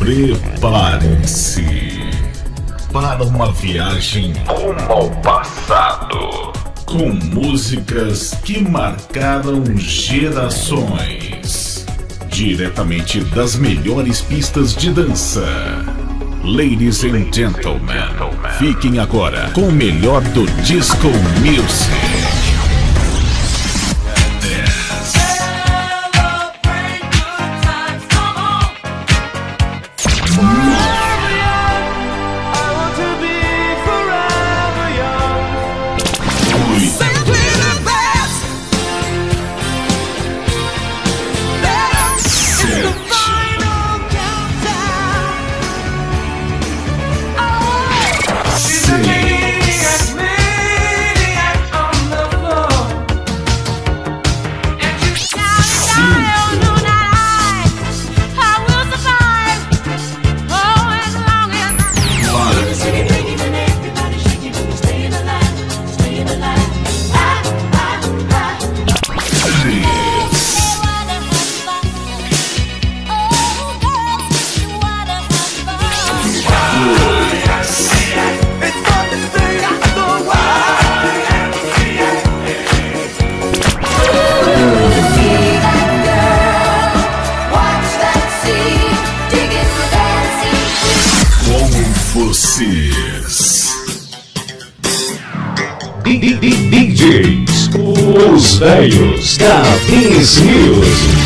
Preparem-se para uma viagem rumo ao passado, com músicas que marcaram gerações, diretamente das melhores pistas de dança. Ladies and gentlemen, fiquem agora com o melhor do disco music. Vocês. DJs, os velhos da Dance Music.